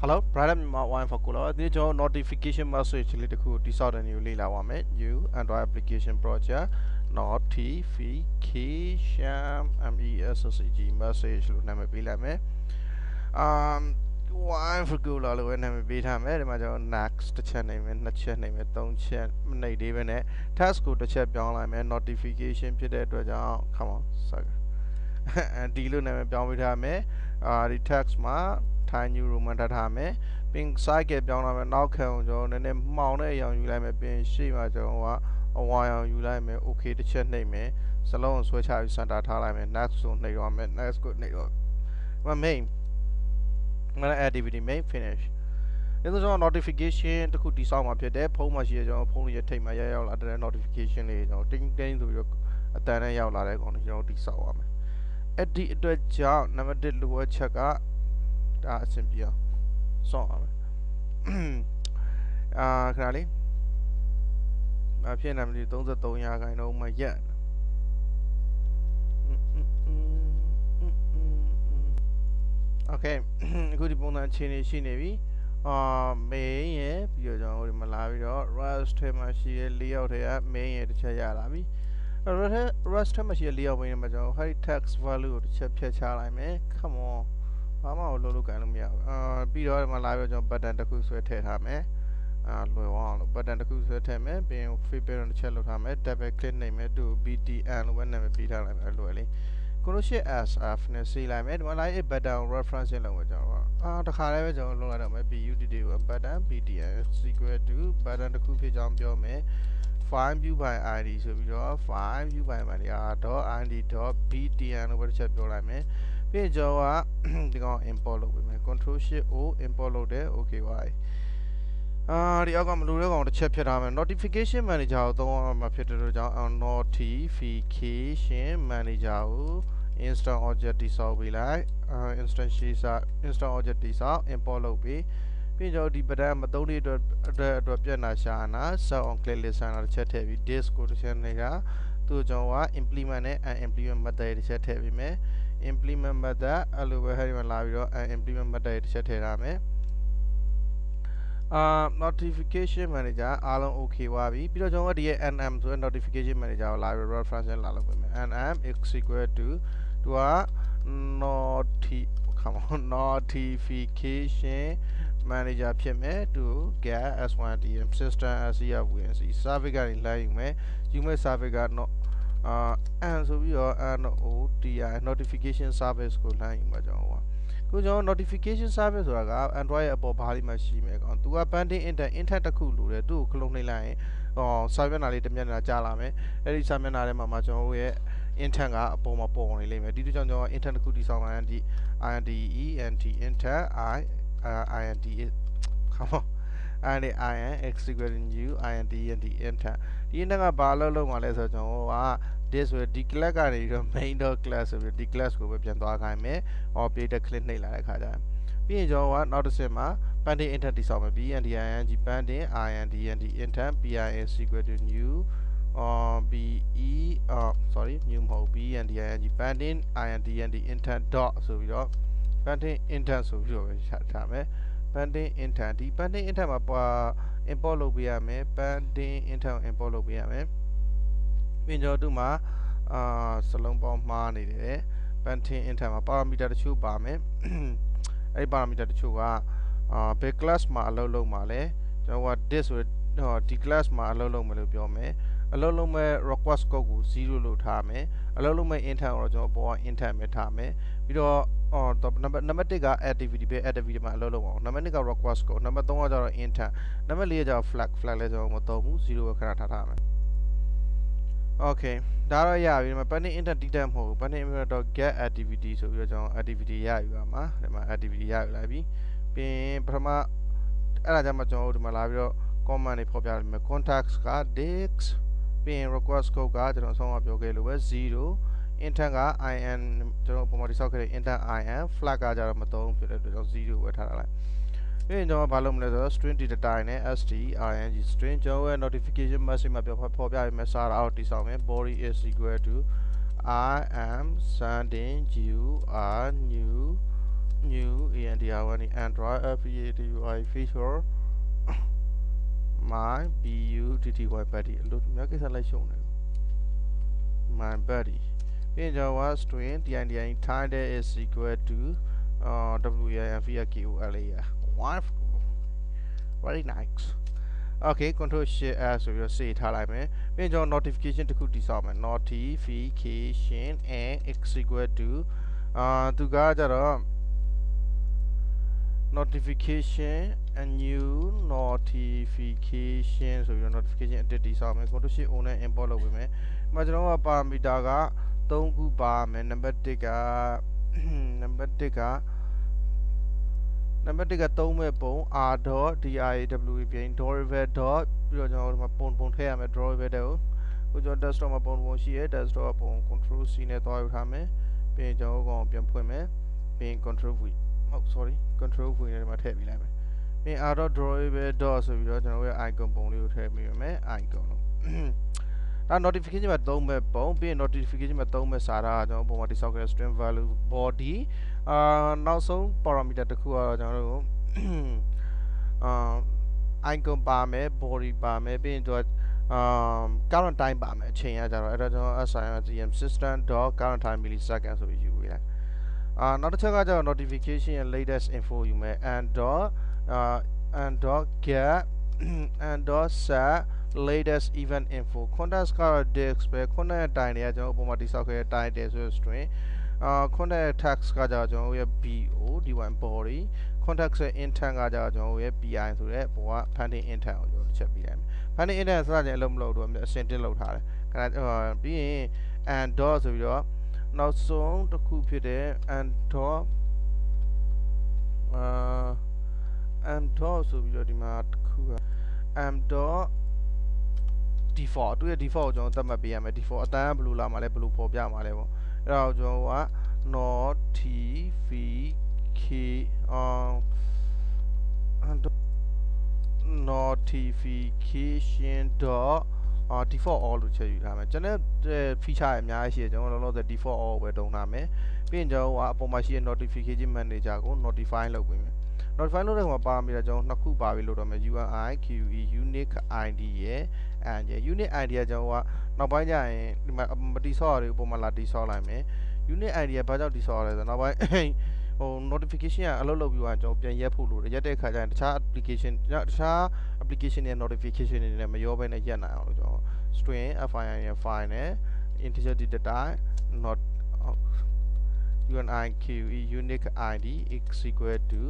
Hello Brian မြန်မာ wine for color ဒီကျွန်တော် notification message လေးတစ်ခုတိစောက်တဲ့နေကိုလေ့လာပါမယ် new android application project notification message message လို့နာမည်ပေးလိုက်မယ် um wine for color လို့ပဲနာမည်ပေးထားမယ်ဒီမှာကျွန်တော် next တစ်ချက်နေမယ်နှစ်ချက်နေမယ်သုံးချက်မနေသေးပဲနဲ့ task ကိုတစ်ချက်ပြောင်းလိုက်မယ် notification ဖြစ်တဲ့အတွက်ကြောင့် come on စကားဒီလိုနာမည်ပြောင်းပေးထားမယ်အာဒီ text မှာ Thai New Roman ထပ်ထားမယ်ပင် cycle ပြောင်းလာမယ်နောက်ခံကိုကျွန်တော်နည်းနည်းမှောင်တဲ့အရောင်ယူလိုက်မယ်ပင်ရှေ့မှာကျွန်တော်ကအဝါရောင်ယူလိုက်မယ် okay တစ်ချက်နှိပ်မယ်စလုံးကိုဆွဲချပြီး center ထားလိုက်မယ် next ကိုနှိပ်တော့မယ် next ကိုနှိပ်တော့မ main မန activity main finish ဒီလိုကျွန်တော် notification တခုတိစောက်မှာဖြစ်တယ်ဖုန်းမှာရှိရကျွန်တော်ဖုန်းရဲ့ထိပ်မှာရောက်ရောက်လာတဲ့ notification လေးကျွန်တော် ting ting ဆိုပြီးတော့အတန်နဲ့ရောက်လာတဲ့ကောင်ကျွန်တော်တိစောက်ရမယ်အဲ့ဒီအတွက်ကြောင့် number 1လိုအပ်ချက်က ဒါအဆင်ပြေအောင်စောင့်ရမယ်အာခဏလေးမဖြစ်နိုင်မလို့33ရာခိုင်နှုန်းမှရက်โอเคအခုဒီပုံစံအခြေအနေရှိနေပြီအာ main ရဲ့ပြီးတော့ကျွန်တော်ဒီမှာလာပြီးတော့ rust ထဲမှာရှိတဲ့ layout တွေက main ရဲ့တစ်ချက်ရလာပြီ rust ထဲမှာရှိတဲ့ layout ဘင်းမှာကျွန်တော် high text value ကိုတစ်ချက်ဖြတ်ချလိုက်မယ် come on ဘာမှလုံးလုံးကန်လို့မရဘူးအာပြီးတော့ဒီမှာလာပြီးတော့ကျွန်တော် button တစ်ခုဆွဲထည့်ထားမယ်အာလွယ်အောင်လို့ button တစ်ခုဆွဲထည့်မယ်ပြီးရင် feedback တစ်ချက်လုပ်ထားမယ် double click နှိပ်မယ်သူ btn လို့ပဲနာမည်ပေးထားလိုက်မယ်လွယ်လေးကိုလိုရှိ sf နဲ့စီးလိုက်မယ်ဒီမှာလိုက် button reference လုပ်မယ်ကျွန်တော်အာတခါလေးပဲကျွန်တော်လုပ်လိုက်တော့မယ် butt ကို button btn equal to button တစ်ခုဖြစ်ကြောင်းပြောမယ် file view by id ဆိုပြီးတော့ file view by id .id.btn လို့ပဲတစ်ချက်ပြောလိုက်မယ် ပြီးကျွန်တော်ကဒီကောင် import လုပ်ပေးမယ် control shift o import လုပ်တယ် okay ပါအာဒီအောက်ကမလိုတဲ့ကောင်တစ်ချက်ဖြတ်ထားမယ် notification manager ကိုသုံးအောင်မှာဖြစ်တဲ့အတွက်ကြောင့် notification manager ကို instant object တိစောက်ပေးလိုက် instant sheet instant object တိစောက် import လုပ်ပြီးပြီးတော့ဒီပဒံမသုံးတဲ့အတွက်အတွက်အတွက်ပြက်နာရှာနာ set on click list နာတစ်ချက်ထည့်ပြီး disk ကိုတစ်ချက်နေတာသူ့ကြောင့်က implement နဲ့ unimplement method တစ်ချက်ထည့်ပြီးမယ် implement method အဲ့လိုပဲဟဲ့ဒီမှာလာပြီးတော့ implement method တစ်ချက်ထည့်ထားမယ်အာ notification manager အားလုံး okay ပါပြီပြီးတော့ကျွန်တော်ကဒီရဲ့ nm ဆိုတဲ့ notification manager ကိုလာပြီး reference လာလုပ်ပေးမယ် nm is equal to သူက noti come on notification manager ဖြစ်မယ်သူ get s1dm system scfwnc service ကနေလိုင်းယူမယ်ယူမဲ့ service က not အာ n ဆိုပြီးတော့ noti notification service ကိုလိုင်းယူမှာကျွန်တော်ကခုကျွန်တော် notification service ဆိုတာက Android ရဲ့အပေါ်ဘားလေးမှရှိမယ်ကောင်သူက banding intent intent တစ်ခုလိုတယ်သူ့ကို clone နှိပ်လိုက်ရင်ဟောစာမျက်နှာလေးတစ်မျက်နှာကြာလာမယ်အဲ့ဒီစာမျက်နှာထဲမှာမှကျွန်တော်တို့ရဲ့ intent ကအပေါ်မှာပေါ်နေလိမ့်မယ်ဒီလိုကြောင့်ကျွန်တော် intent တစ်ခုတည်ဆောက်လိုက်ရင်ဒီ int ent intent i int come on and in x equal to new int ent intent ဒီ intent ကဘာလို့လုံးမှာလဲဆိုတော့ကျွန်တော်က this ဆိုဒီ class ကနေပြီးတော့ main.class ဆိုပြီးဒီ class ကိုပဲပြန်သွားခိုင်းမယ် operator click နှိပ်လာတဲ့ခါကျရင်ပြီးရင်ကျွန်တော်ကနောက်တစ်ဆင့်မှာ pending intent တိစောက်မယ် bnd ing pending ind nd intent pin is equal to new uh be uh sorry new မဟုတ် bnd ing pending ind nd intent dot ဆိုပြီးတော့ pending intent ဆိုပြီးတော့ပဲထားမယ် pending intent ဒီ pending intent မှာပွာ import လုပ်ပေးရမယ် pending intent import လုပ်ပေးရမယ် ပြင်ကျော်တူမှာအာစလုံးပေါင်းမှားနေတယ် pending intent မှာ parameter တချို့ပါမယ်အဲ့ဒီ parameter တချို့ကအာဘယ် class မှာအလုပ်လုပ်မှာလဲကျွန်တော်က this ဆိုတော့ဒီ class မှာအလုပ်လုပ်မယ်လို့ပြောမယ်အလုပ်လုပ်မဲ့ request code ကို0လို့ထားမယ်အလုပ်လုပ်မဲ့ intent ကိုတော့ကျွန်တော်ပေါ်က intent ပဲထားမယ်ပြီးတော့အော်နံပါတ်နံပါတ်1က activity ပဲ activity မှာအလုပ်လုပ်အောင်နံပါတ်2က request code နံပါတ်3ကကျတော့ intent နံပါတ်4ကကျတော့ flag flag လဲကျွန်တော်မသုံးဘူး0ပဲခဏထားထားမယ် okay ဒါတော့ရပြီဒီမှာ pending intent တိတက်မဟုတ်ဘူး pending intent get activity ဆိုပြီးတော့ကျွန်တော် activity ရယူပါမှာဒီမှာ activity ရယူလိုက်ပြီပြီးရင်ပထမအဲ့ဒါကြမှာကျွန်တော်တို့ဒီမှာလာပြီးတော့ command တွေဖော်ပြလိုက်မယ် contacts က dix ပြီးရင် request code ကကျွန်တော်ဆောင်းမပြောခဲ့လို့ပဲ0 intent က in ကျွန်တော်ပုံမှန်တိစောက်ခဲ့တဲ့ intent in flag ကကြတော့မသုံးဖြစ်တဲ့အတွက်ကျွန်တော်0ပဲထားလိုက်ပြီးရ င်ကျွန်တော်ဘာလုပ်မလဲဆိုတော့ string data type နဲ့ string string ကျွန်တော်ရဲ့ notification message မှာပြောဖော်ပြရမယ်စာအောက်တိစောက်မယ် body is equal to i am sending you a new new andr1 android fadui feature my butty buddy အလို့များကိစ္စလိုက်ရှုံတယ် my buddy ပြင်ကြော was string tindin title is equal to uh wamvqla wife very nice okay control shift s ဆိုပြီးတော့ save ထားလိုက်မယ်ပြီးရင်ကျွန်တော် notification တစ်ခုတည်ဆောက်မယ် notification and x equal to အာသူကကြတော့ notification and new notification ဆိုပြီးတော့ notification အတစ်တည်ဆောက်မယ် control shift o နဲ့ import လုပ်ပေးမယ်ဒီမှာကျွန်တော်က parameter က3ခုပါမယ်နံပါတ်1ကနံပါတ်1က နံပါတ်1က3မဲ့ပုံ r.dir.w ပြင် derivative. ပြီးတော့ကျွန်တော်ဒီမှာပုံပုံထည့်ရမယ် derivative တဲ့ကိုကိုကျွန်တော် desktop မှာပုံပုံရှိရဲ desktop ကပုံ control c နဲ့သွားယူထားမယ်ပြီးရင်ကျွန်တော်ကောင်ပြန်ဖွင့်မယ်ပြီးရင် control v ဟုတ် sorry control v နဲ့ဒီမှာထည့်ပြီးလိုက်မယ်ပြီးရင် r.derivative. ဆိုပြီးတော့ကျွန်တော်ရဲ့ icon ပုံလေးကိုထည့်ပြီးရမယ် icon လို့ဒါ notification မှာသုံးမဲ့ပုံပြီးရင် notification မှာသုံးမဲ့စာသားကကျွန်တော်ပုံမှာတိစောက်ခဲ့တဲ့ string value body အာ နောက်ဆုံး parameter တစ်ခုကတော့ကျွန်တော်တို့အာ icon ပါမယ် body ပါမယ်ပြီးရင်သူက um current time ပါမယ်အချိန်ကကြတော့အဲ့တော့ကျွန်တော် SIM system.current time millisecond ဆိုပြီးယူပေးလိုက်အာနောက်တစ်ချက်ကကျတော့ notification ရဲ့ latest info ယူမယ် and dot uh and dot get and dot set latest event info context ကတော့ disk ပဲ content တိုင်တွေကကျွန်တော်ဥပမာတိဆောက်ခဲ့တဲ့တိုင်တယ်ဆိုတဲ့ string အာ content text ကကြတော့ကျွန်တော်ရဲ့ bo d1 body context ရဲ့ intent ကကြတော့ကျွန်တော်ရဲ့ pi ဆိုတဲ့ဘောက pending intent ကိုကျွန်တော်တစ်ချက်ပြီးလိုက်မယ် pending intent ဆိုတာလည်းအလုံးမလို့တော့အစင်တင်လောက်ထားတယ်ခဏပြီးရင် and dot ဆိုပြီးတော့နောက်ဆုံးတစ်ခုဖြစ်တဲ့ and dot အာ and dot ဆိုပြီးတော့ဒီမှာတစ်ခုက and dot default သူရဲ့ default ကိုကျွန်တော်သတ်မှတ်ပေးရမယ် default အတန်းဘယ်လိုလာမှာလဲဘယ်လိုပေါ်ပြမှာလဲပေါ့ အဲ့ဒါကိုကျွန်တော်က notification notification dot အာ default all လို့ချက်ယူထားမယ်ကျွန်တော် feature အများကြီးရှိတယ်ကျွန်တော်လောလောဆယ် default all ပဲတုံးထားမယ်ပြီးရင်ကျွန်တော်ကအပေါ်မှာရှိတဲ့ notification manager ကို notify လုပ်ပေးမယ် notify လုပ်တဲ့ခါမှာပါမီတာကျွန်တော်နှစ်ခုပါပြီးလို့တော့မယ် URI QE unique ID ရယ် and ရယ် unique ID ကကျွန်တော်ကနောက်ပိုင်းကျရင်ဒီမှာမတိဆော့ရတယ်ပုံမှန်လာတိဆော့လိုက်မယ် unique ID ကဘာကြောင့်တိဆော့ရလဲဆိုတော့နောက်ပိုင်းဟို notification ကအလုပ်လုပ်ပြီးတော့ကျွန်တော်ပြန်ရက်ဖို့လို့ရက်တဲ့ခါကျရင်တခြား application တခြား application ရဲ့ notification တွေနဲ့မရောဘဲနဲ့ရက်နိုင်အောင်လို့ကျွန်တော် string file ရဲ့ file နဲ့ integer data not unique unique id x equal to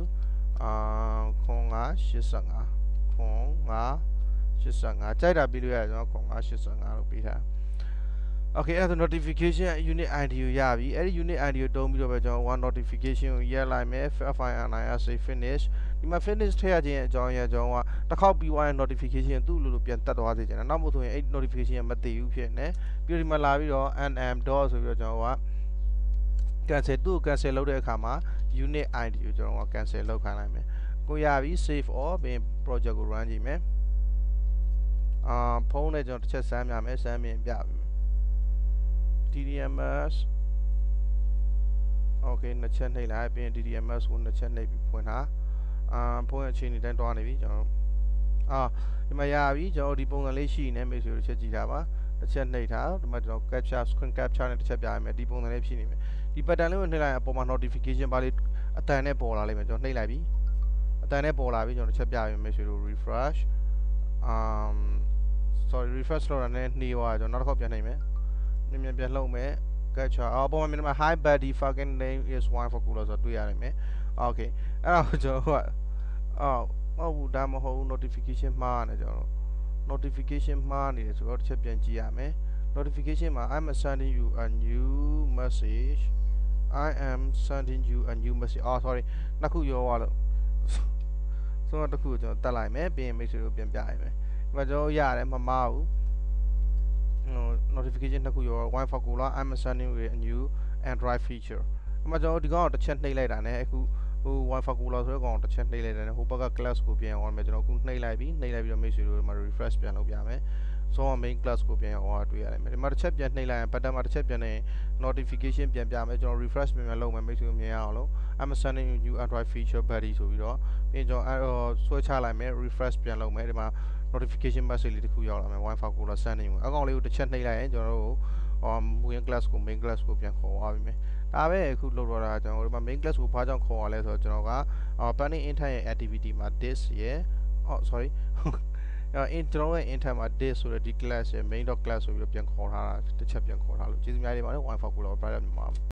အာ0585 0585ကြိုက်တာပြီးလို့ရတယ်ကျွန်တော်0585လို့ပြီးထား Okay အဲ့ဒါ notification unit ID ကိုရပြီအဲ့ဒီ unit ID ကိုတုံးပြီးတော့ပဲကျွန်တော် one notification ကိုရက်လိုက်မယ် FINIS finish ဒီမှာ finish ထည့်ရခြင်းအကြောင်းရကျွန်တော်ကတစ်ခေါက်ပြီးသွားရင် notification သူ့လိုလိုပြန်တက်သွားစေချင်တယ်နောက်မို့ဆိုရင်အဲ့ notification ကမတည်ဘူးဖြစ်နေပြီးတော့ဒီမှာလာပြီးတော့ nm dot ဆိုပြီးတော့ကျွန်တော်က cancel သူ့ကို cancel လုပ်တဲ့အခါမှာ unit id ကိုကျွန်တော်က cancel လုပ်ခိုင်းလိုက်မယ်ကိုရပြီ save all ပြီး project ကို run ကြည့်မယ်အာဖုန်းနဲ့ကျွန်တော်တစ်ချက်စမ်းပြမယ်စမ်းမြင်ပြပြီ DDMS okay နှစ်ချက်နှိပ်လိုက်ပြီးရင် DDMS ကိုနှစ်ချက်နှိပ်ပြီးဖွင့်တာအာဖုန်းရဲ့အခြေအနေတိုင်းတွားနေပြီကျွန်တော်အာဒီမှာရပြီကျွန်တော်ဒီပုံစံလေးရှိနေမိတ်ဆွေတို့ချက်ကြည့်တာပါတစ်ချက်နှိပ်ထားဒီမှာကျွန်တော် capture screen capture နဲ့တစ်ချက်ပြရမယ်ဒီပုံစံလေးဖြစ်နေမယ် ဒီ pattern လေးကိုနှိပ်လိုက်ရင်အပေါ်မှာ notification ပါလေးအတန်နဲ့ပေါ်လာလိမ့်မယ်ကျွန်တော်နှိပ်လိုက်ပြီအတန်နဲ့ပေါ်လာပြီကျွန်တော်တစ်ချက်ပြရမယ်မိတ်ဆွေတို့ refresh um sorry refresh လုပ်တာနဲ့နှီးသွားကျွန်တော်နောက်တစ်ခေါက်ပြန်နှိပ်မယ်မြင်မြင်ပြန်လှုပ်မယ် capture အော်ပုံမှန်မြန်မာ hi buddy fucking name is one for cooler ဆိုတွေ့ရနိုင်မယ် okay အဲ့ဒါကိုကျွန်တော်ကအော်မဟုတ်ဘူးဒါမဟုတ်ဘူး notification မှားနေကျွန်တော် notification မှားနေတယ်ဆိုတော့တစ်ချက်ပြန်ကြည့်ရမယ် notification မှာ I'm sending you a new message I am sending you a new message အော် sorry နှစ်ခုရောသွားလို့ဆိုတော့တစ်ခုကိုကျွန်တော်တက်လိုက်မယ်ပြီးရင်မိတ်ဆွေတို့ပြန်ပြရမယ်ဒီမှာကျွန်တော်ရတယ်မမှားဘူး notification နှစ်ခုရော Wi-Fi ကိုလာ I'm sending you a new Android feature ဒီမှာကျွန်တော်ဒီကောင်တစ်ချက်နှိပ်လိုက်တာ ਨੇ အခုဟို Wi-Fi ကိုလာဆိုတဲ့ကောင်တစ်ချက်နှိပ်လိုက်တယ် ਨੇ ဟိုဘက်က class ကိုပြန်အောင်မယ်ကျွန်တော်အခုနှိပ်လိုက်ပြီနှိပ်လိုက်ပြီးတော့မိတ်ဆွေတို့ဒီမှာ refresh ပြန်လုပ်ပြမယ် ဇုံး main class ကိုပြန်ရောက်သွားတာတွေ့ရတယ်မယ်ဒီမှာတစ်ချက်ပြန်နှိပ်လိုက်ရင် button မှာတစ်ချက်ပြန်နေ notification ပြန်ပြမယ်ကျွန်တော် refresh ပြန်ပြန်လုပ်မယ်မိတ်ဆွေတို့မြင်ရအောင်လို့ I'm sending you new Android feature buddy ဆိုပြီးတော့ပြီးရင်ကျွန်တော်အဲဆွဲချလိုက်မယ် refresh ပြန်လုပ်မယ်ဒီမှာ notification message လေးတစ်ခုရောက်လာမယ် Wi-Fi ကိုလာ sending ကိုအကောင်လေးကိုတစ်ချက်နှိပ်လိုက်ရင်ကျွန်တော်တို့ဟော main class ကို main class ကိုပြန်ခေါ်သွားပြီမယ်ဒါပဲအခုလုပ်တော့တာကျွန်တော်ဒီမှာ main class ကိုဘာကြောင့်ခေါ်ရလဲဆိုတော့ကျွန်တော်က planning intern ရဲ့ activity မှာ this ရဲ့ oh sorry အဲ in ကျွန်တော်ရဲ့ intern မှာ this ဆိုတဲ့ဒီ class ရဲ့ main.class ဆိုပြီးတော့ပြန်ခေါ်ထားတာတစ်ချက်ပြန်ခေါ်ထားလို့ကျေးဇူးများတင်ပါတယ် Wi-Fi ကိုလာ private မြန်မာ